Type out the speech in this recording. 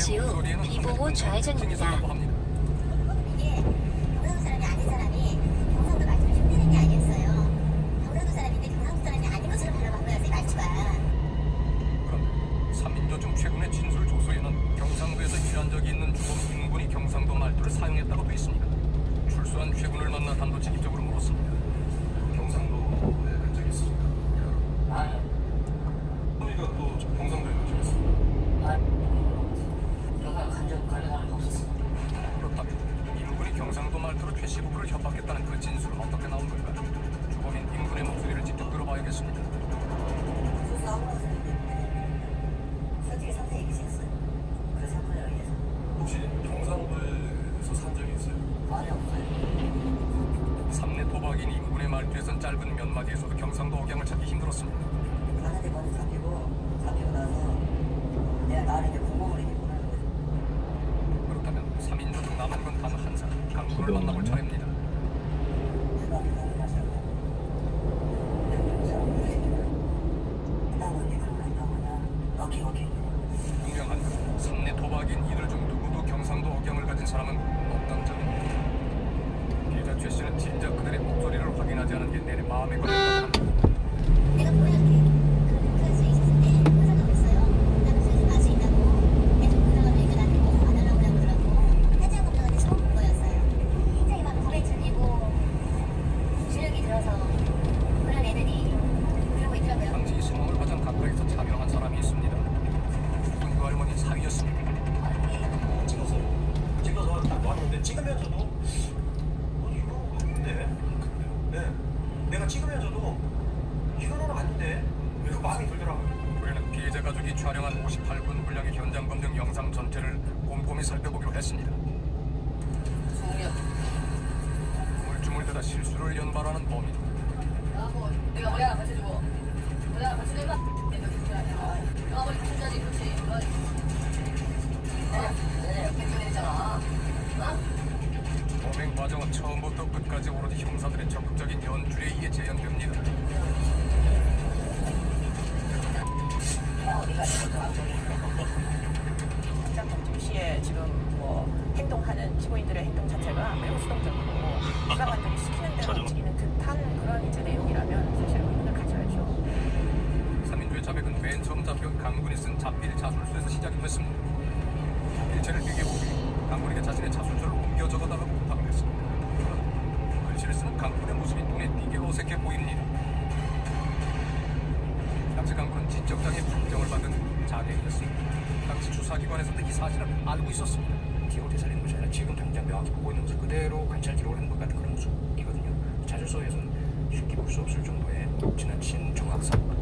잠시 후 비보호 좌회전입니다. 최군을 만나 단도 직접적으로 물었습니다. 경상도 내근적이 있습니다. 말투로 최 씨 부부를 협박했다는 그 진술은 어떻게 나온 걸까요? 주범인 임군의 목소리를 직접 들어봐야겠습니다. 솔직히 상태 얘기했어요. 그 사건으로 인해서 혹시 경상도에서 산 적이 있어요? 말이 없어요. 삼내 도박인 임군의 말투에선 짧은 몇 마디에서도 경상도 억양을 찾기 힘들었습니다. 가는데 먼저 잡히고 잡히고 나서 내가 나를 이제 공범을 이렇게 보내는 거죠. 그렇다면 3인조 중 남은 건 단 한 사람 강군을 만나볼 차례입니다. 분명한 삼내 도박인 이들 중 누구도 경상도 억양을 가진 사람은 없던 점입니다. 피해자 최 씨는 진작 그들의 목소리를 확인하지 않은 게 내내 마음에 걸렸다 딱 왔는데 찍으면서도 어, 이거 아닌데? 네. 내가 찍으면서도 이거는 아닌데? 왜그 마음이 들더라고요. 우리는 피해자 가족이 촬영한 58분 분량의 현장 검증 영상 전체를 곰곰이 살펴보기로 했습니다. 물주물대다 실수를 연발하는 범인. 나뭐 내가 머리 하나 받쳐주고 머리 하나 받쳐줘봐. 내가 머리 받쳐줘야지, 그렇지. 행 과정은 처음부터 끝까지 오로지 형사들의 적극적인 연출에 의해 재현됩니다. 어디가 지금 감정이 현장 검증 시에 지금 뭐 행동하는 피고인들의 행동 자체가 매우 수동적이고 수사관들이 시키는 대로 움직이는 듯한 그런 이제 내용이라면 사실 의문을 가져야죠. 3인조의 자백은 맨 처음 잡혀온 강군이 쓴 자필 자술서에서 시작이 됐습니다. 일체를 비교해보니 강군에게 자신의 자술서를 옮겨 적어달라고 강군의 모습이 눈에 띄게 어색해 보입니다. 당시 강군은 지적장애 판정을 받은 장애인이었습니다. 당시 수사기관에서도 이 사실을 알고 있었습니다. 기억 되살리는 것이 아니라 지금 당장 명확히 보고 있는 모습 그대로 관찰 기록을 한것 같은 그런 모습이거든요. 자술서에서는 쉽게 볼 수 없을 정도의 지나친 정확성